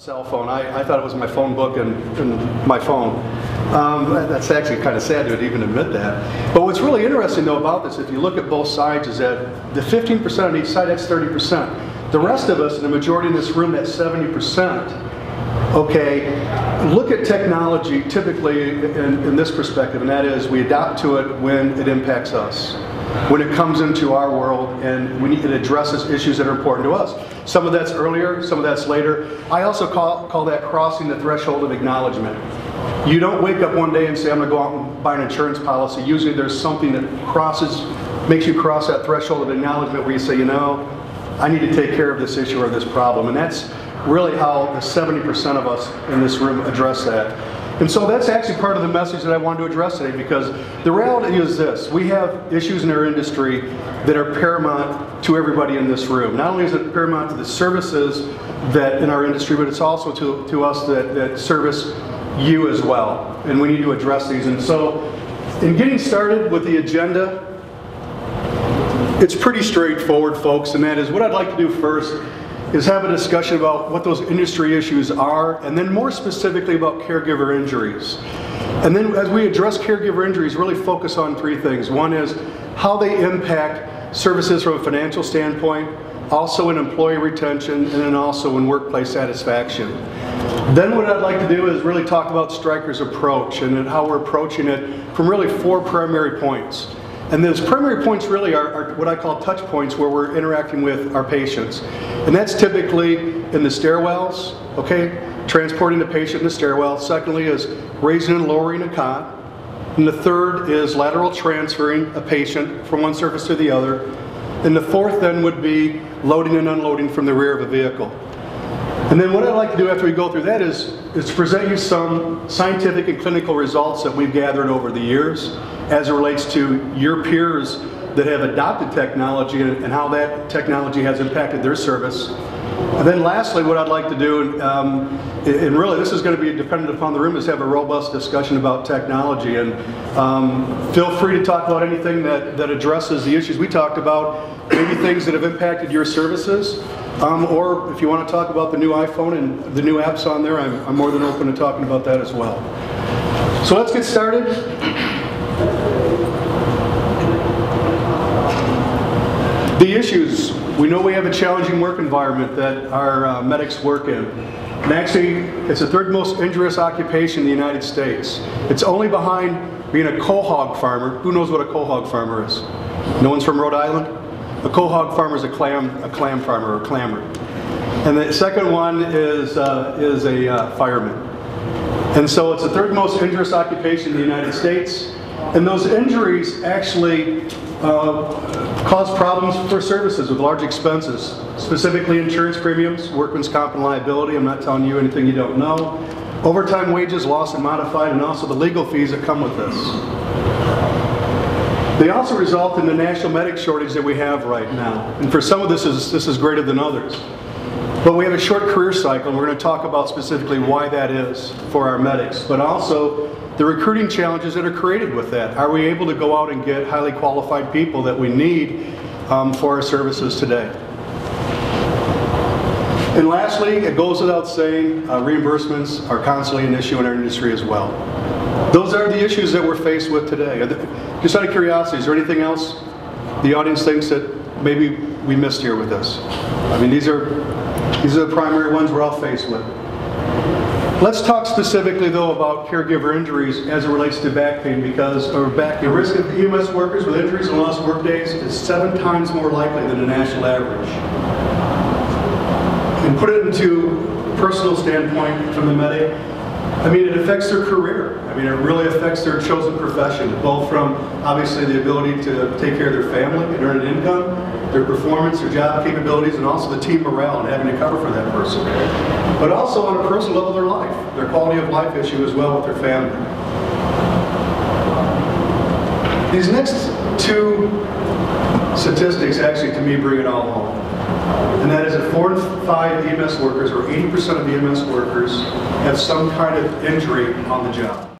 Cell phone. I, I thought it was my phone book and, and my phone. Um, that's actually kind of sad to even admit that. But what's really interesting though about this, if you look at both sides, is that the 15% on each side, that's 30%. The rest of us, and the majority in this room, that's 70%. Okay, look at technology typically in, in this perspective, and that is we adapt to it when it impacts us when it comes into our world and we need, it addresses issues that are important to us. Some of that's earlier, some of that's later. I also call, call that crossing the threshold of acknowledgement. You don't wake up one day and say, I'm going to go out and buy an insurance policy. Usually there's something that crosses, makes you cross that threshold of acknowledgement where you say, you know, I need to take care of this issue or this problem. And that's really how the 70% of us in this room address that. And so that's actually part of the message that I wanted to address today because the reality is this we have issues in our industry that are paramount to everybody in this room. Not only is it paramount to the services that in our industry, but it's also to, to us that, that service you as well. And we need to address these. And so, in getting started with the agenda, it's pretty straightforward, folks, and that is what I'd like to do first is have a discussion about what those industry issues are, and then more specifically about caregiver injuries. And then as we address caregiver injuries, really focus on three things. One is how they impact services from a financial standpoint, also in employee retention, and then also in workplace satisfaction. Then what I'd like to do is really talk about Stryker's approach and how we're approaching it from really four primary points. And those primary points really are, are, what I call touch points where we're interacting with our patients. And that's typically in the stairwells, okay, transporting the patient in the stairwell. Secondly is raising and lowering a cot. And the third is lateral transferring a patient from one surface to the other. And the fourth then would be loading and unloading from the rear of a vehicle. And then what I'd like to do after we go through that is, is present you some scientific and clinical results that we've gathered over the years as it relates to your peers that have adopted technology and, how that technology has impacted their service. And then lastly, what I'd like to do, um, and really this is going to be dependent upon the room, is have a robust discussion about technology. And um, feel free to talk about anything that, that addresses the issues we talked about, maybe things that have impacted your services, um, or if you want to talk about the new iPhone and the new apps on there, I'm, I'm more than open to talking about that as well. So let's get started. The issues, we know we have a challenging work environment that our uh, medics work in. And actually, it's the third most injurious occupation in the United States. It's only behind being a quahog farmer. Who knows what a quahog farmer is? No one's from Rhode Island? A quahog farmer is a clam, a clam farmer or clammer. And the second one is, uh, is a uh, fireman. And so it's the third most injurious occupation in the United States. And those injuries actually uh, cause problems for services with large expenses, specifically insurance premiums, workman's comp and liability. I'm not telling you anything you don't know. Overtime wages, lost and modified, and also the legal fees that come with this. They also result in the national medic shortage that we have right now. And for some of this is this is greater than others. But we have a short career cycle, and we're going to talk about specifically why that is for our medics, but also the recruiting challenges that are created with that. Are we able to go out and get highly qualified people that we need um, for our services today? And lastly, it goes without saying, uh, reimbursements are constantly an issue in our industry as well. Those are the issues that we're faced with today. Just out of curiosity, is there anything else the audience thinks that maybe we missed here with this? I mean, these are these are the primary ones we're all faced with. Let's talk specifically though about caregiver injuries as it relates to back pain because or back the risk of EMS workers with injuries and lost work days is seven times more likely than the national average. And put it into personal standpoint from the medic, I mean, it affects their career. I mean, it really affects their chosen profession, both from obviously the ability to take care of their family and earn an income, their performance, their job capabilities, and also the team morale and having to cover for that person. But also on a personal level, their life, their quality of life issue as well with their family. These next two statistics actually to me bring it all home. And that is that four in five EMS workers, or 80% of EMS workers, have some kind of injury on the job.